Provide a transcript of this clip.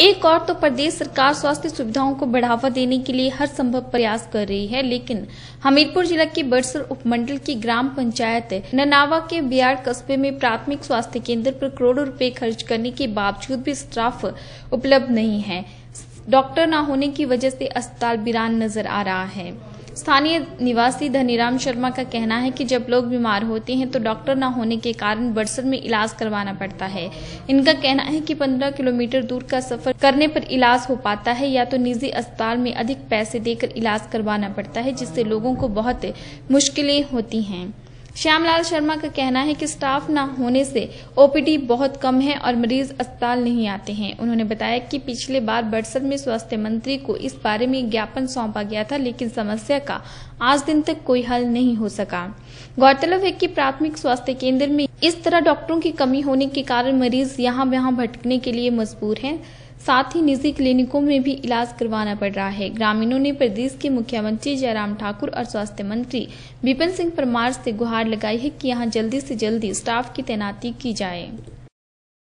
एक और तो प्रदेश सरकार स्वास्थ्य सुविधाओं को बढ़ावा देने के लिए हर संभव प्रयास कर रही है, लेकिन हमीरपुर जिला के बड़सर उपमंडल की ग्राम पंचायत ननावा के बिहार कस्बे में प्राथमिक स्वास्थ्य केंद्र पर करोड़ों रुपए खर्च करने के बावजूद भी स्टाफ उपलब्ध नहीं है। डॉक्टर न होने की वजह से अस्पताल बिरान नज़र आ रहा है। स्थानीय निवासी धनीराम शर्मा का कहना है कि जब लोग बीमार होते हैं तो डॉक्टर न होने के कारण बड़सर में इलाज करवाना पड़ता है। इनका कहना है कि 15 किलोमीटर दूर का सफ़र करने पर इलाज हो पाता है या तो निजी अस्पताल में अधिक पैसे देकर इलाज करवाना पड़ता है, जिससे लोगों को बहुत मुश्किलें होती हैं। श्यामलाल शर्मा का कहना है कि स्टाफ न होने से ओपीडी बहुत कम है और मरीज़ अस्पताल नहीं आते हैं। उन्होंने बताया कि पिछले बार बड़सर में स्वास्थ्य मंत्री को इस बारे में ज्ञापन सौंपा गया था, लेकिन समस्या का आज दिन तक कोई हल नहीं हो सका। गौरतलब है कि प्राथमिक स्वास्थ्य केंद्र में इस तरह डॉक्टरों की कमी होने के कारण मरीज़ यहाँ वहाँ भटकने के लिए मजबूर हैं। साथ ही निजी क्लिनिकों में भी इलाज करवाना पड़ रहा है। ग्रामीणों ने प्रदेश के मुख्यमंत्री जयराम ठाकुर और स्वास्थ्य मंत्री विपिन सिंह परमार से गुहार लगाई है कि यहाँ जल्दी से जल्दी स्टाफ की तैनाती की जाए।